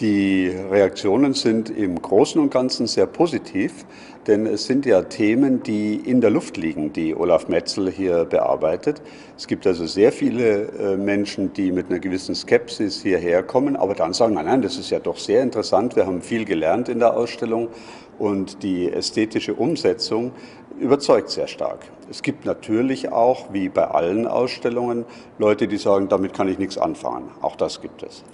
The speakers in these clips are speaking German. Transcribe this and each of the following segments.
Die Reaktionen sind im Großen und Ganzen sehr positiv, denn es sind ja Themen, die in der Luft liegen, die Olaf Metzel hier bearbeitet. Es gibt also sehr viele äh, Menschen, die mit einer gewissen Skepsis hierher kommen, aber dann sagen, nein, nein, das ist ja doch sehr interessant, wir haben viel gelernt in der Ausstellung und die ästhetische Umsetzung überzeugt sehr stark. Es gibt natürlich auch, wie bei allen Ausstellungen, Leute, die sagen, damit kann ich nichts anfangen. Auch das gibt es.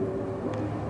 うん。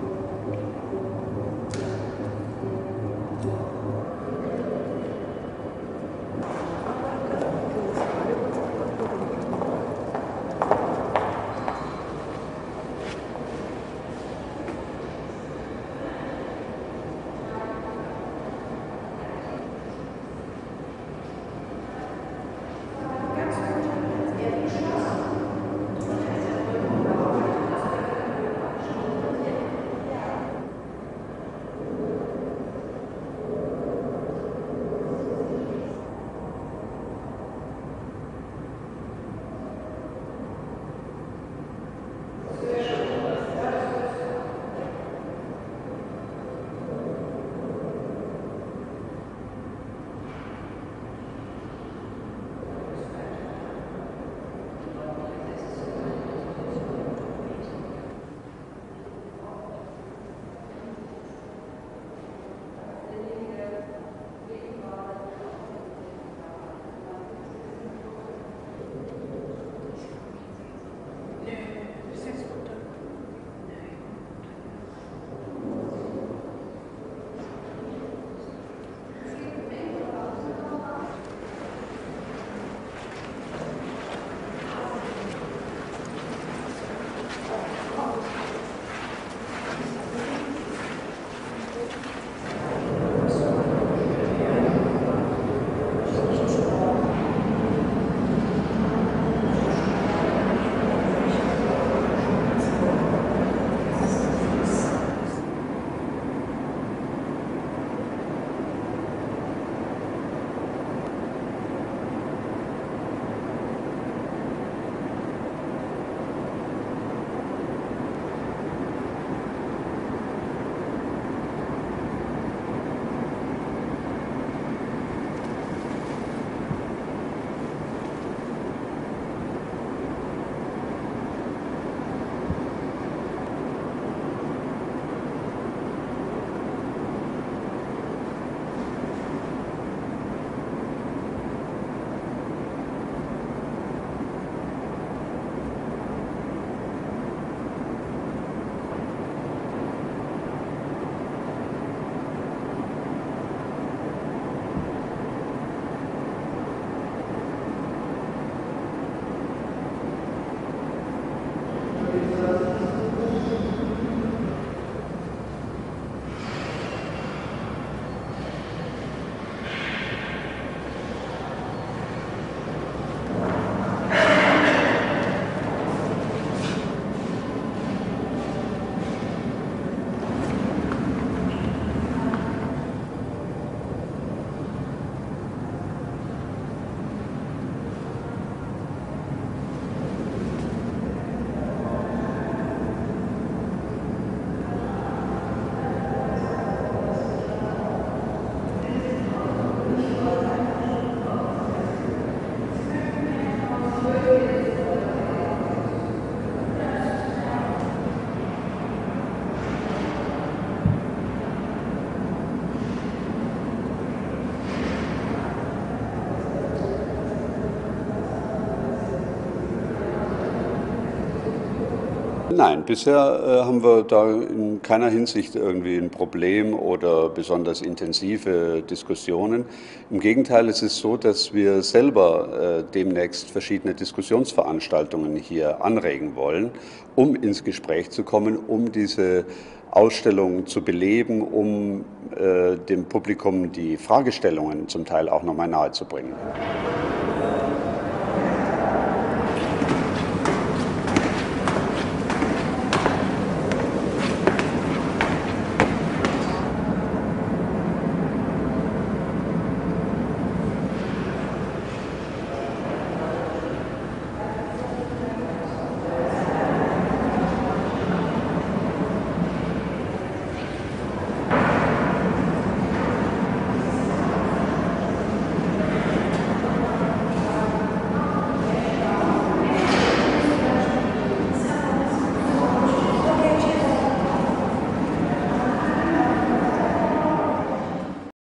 Nein, bisher äh, haben wir da in keiner Hinsicht irgendwie ein Problem oder besonders intensive Diskussionen. Im Gegenteil, es ist so, dass wir selber äh, demnächst verschiedene Diskussionsveranstaltungen hier anregen wollen, um ins Gespräch zu kommen, um diese Ausstellung zu beleben, um äh, dem Publikum die Fragestellungen zum Teil auch nochmal nahezubringen.